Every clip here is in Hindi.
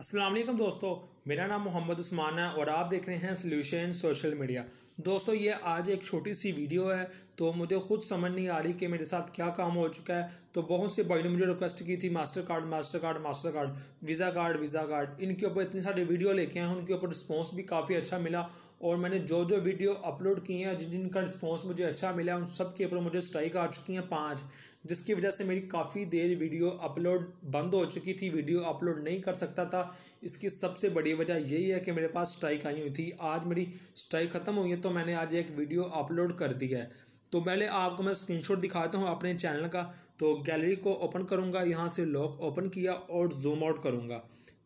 वालेकुम दोस्तों। मेरा नाम मोहम्मद उस्मान है और आप देख रहे हैं सोल्यूशन सोशल मीडिया दोस्तों, ये आज एक छोटी सी वीडियो है तो मुझे खुद समझ नहीं आ रही कि मेरे साथ क्या काम हो चुका है। तो बहुत से भाई ने मुझे रिक्वेस्ट की थी Mastercard Mastercard Mastercard Visa card Visa card इनके ऊपर इतनी सारी वीडियो लेके आए उनके ऊपर रिस्पॉन्स भी काफ़ी अच्छा मिला और मैंने जो जो वीडियो अपलोड किए हैं जिन जिनका रिस्पॉन्स मुझे अच्छा मिला, उन सब के ऊपर मुझे स्ट्राइक आ चुकी हैं पाँच, जिसकी वजह से मेरी काफ़ी देर वीडियो अपलोड बंद हो चुकी थी, वीडियो अपलोड नहीं कर सकता था। इसकी सबसे बड़ी वजह यही है कि मेरे पास स्ट्राइक आई हुई थी। आज मेरी स्ट्राइक ख़त्म हुई है तो मैंने आज एक वीडियो अपलोड कर दी है। तो पहले आपको मैं स्क्रीनशॉट दिखाता हूँ अपने चैनल का। तो गैलरी को ओपन करूँगा, यहाँ से लॉक ओपन किया और जूम आउट करूँगा।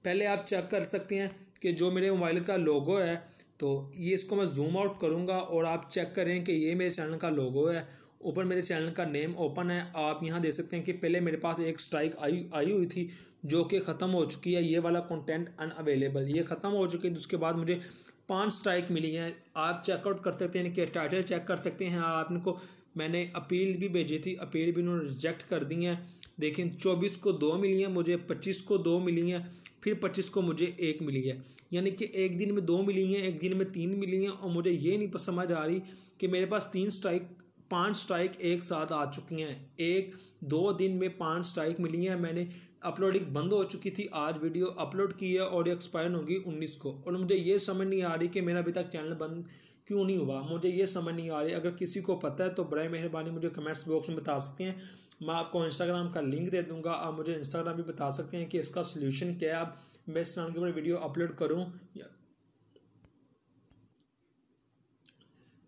पहले आप चेक कर सकते हैं कि जो मेरे मोबाइल का लोगो है तो ये इसको मैं जूम आउट करूँगा और आप चेक करें कि ये मेरे चैनल का लोगो है। ऊपर मेरे चैनल का नेम ओपन है। आप यहाँ देख सकते हैं कि पहले मेरे पास एक स्ट्राइक आई आई हुई थी जो कि ख़त्म हो चुकी है। ये वाला कंटेंट अनअवेलेबल ये ख़त्म हो चुकी है, उसके बाद मुझे पाँच स्ट्राइक मिली हैं। आप चेकआउट कर सकते हैं कि टाइटल चेक कर सकते हैं। आप इनको, मैंने अपील भी भेजी थी अपील भी उन्होंने रिजेक्ट कर दी है। देखिए, चौबीस को दो मिली हैं, मुझे पच्चीस को दो मिली हैं। फिर पच्चीस को मुझे एक मिली है। यानी कि एक दिन में दो मिली हैं, एक दिन में तीन मिली हैं और मुझे ये नहीं समझ आ रही कि मेरे पास तीन स्ट्राइक पाँच स्ट्राइक एक साथ आ चुकी हैं। एक, दो दिन में पाँच स्ट्राइक मिली हैं। मैंने अपलोडिंग बंद हो चुकी थी। आज वीडियो अपलोड की है और एक्सपायर होगी उन्नीस को। और मुझे ये समझ नहीं आ रही कि मेरा अभी तक चैनल बंद क्यों नहीं हुआ? मुझे ये समझ नहीं आ रही। अगर किसी को पता है तो बर मेहरबानी मुझे कमेंट्स बॉक्स में बता सकते हैं। मैं आपको इंस्टाग्राम का लिंक दे दूँगा। आप मुझे इंस्टाग्राम भी बता सकते हैं कि इसका सोल्यूशन क्या है। आप मैं इस चैनल के ऊपर वीडियो अपलोड करूँ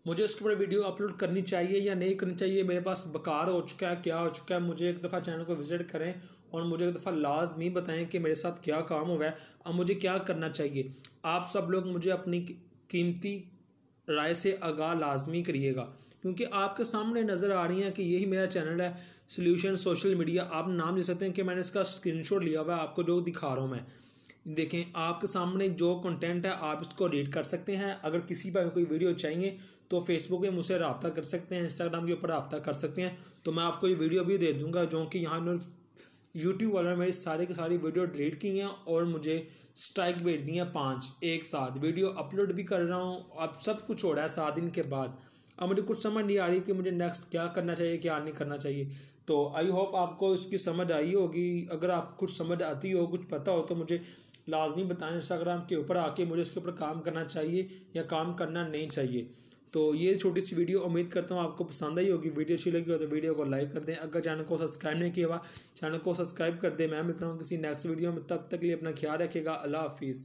मुझे उसके ऊपर वीडियो अपलोड करनी चाहिए या नहीं करनी चाहिए, मेरे पास बकार हो चुका है, क्या हो चुका है, मुझे एक दफ़ा चैनल को विज़िट करें और मुझे एक दफ़ा लाजमी बताएँ कि मेरे साथ क्या काम हुआ है। अब मुझे क्या करना चाहिए? आप सब लोग मुझे अपनी कीमती राय से आगाह लाजमी करिएगा। क्योंकि आपके सामने नज़र आ रही हैं कि यही मेरा चैनल है सोल्यूशन सोशल मीडिया आप नाम ले सकते हैं कि मैंने इसका स्क्रीनशॉट लिया हुआ है, आपको जो दिखा रहा हूँ मैं। देखें, आपके सामने जो कंटेंट है, आप इसको रीड कर सकते हैं। अगर किसी पर कोई वीडियो चाहिए तो फेसबुक पे मुझसे रबता कर सकते हैं इंस्टाग्राम के ऊपर रबता कर सकते हैं। तो मैं आपको ये वीडियो भी दे दूँगा, जो कि यहाँ यूट्यूब वालों ने मेरी सारी की सारी वीडियो डिलीट की हैं और मुझे स्ट्राइक भेज दी हैं पाँच, एक साथ। वीडियो अपलोड भी कर रहा हूँ, अब सब कुछ हो रहा है, सात दिन के बाद। अब मुझे कुछ समझ नहीं आ रही कि मुझे नेक्स्ट क्या करना चाहिए, क्या नहीं करना चाहिए। तो आई होप आपको इसकी समझ आई होगी। अगर आप कुछ समझ आती हो, कुछ पता हो तो मुझे लाजमी बताएँ इंस्टाग्राम के ऊपर आके मुझे इसके ऊपर काम करना चाहिए या काम करना नहीं चाहिए। तो ये छोटी सी वीडियो उम्मीद करता हूँ आपको पसंद आई होगी। वीडियो अच्छी लगी हो तो वीडियो को लाइक कर दें। अगर चैनल को सब्सक्राइब नहीं किया हुआ, चैनल को सब्सक्राइब कर दें। मैं मिलता हूँ किसी नेक्स्ट वीडियो में। तब तक लिए अपना ख्याल रखेगा अल्लाह हाफिज़।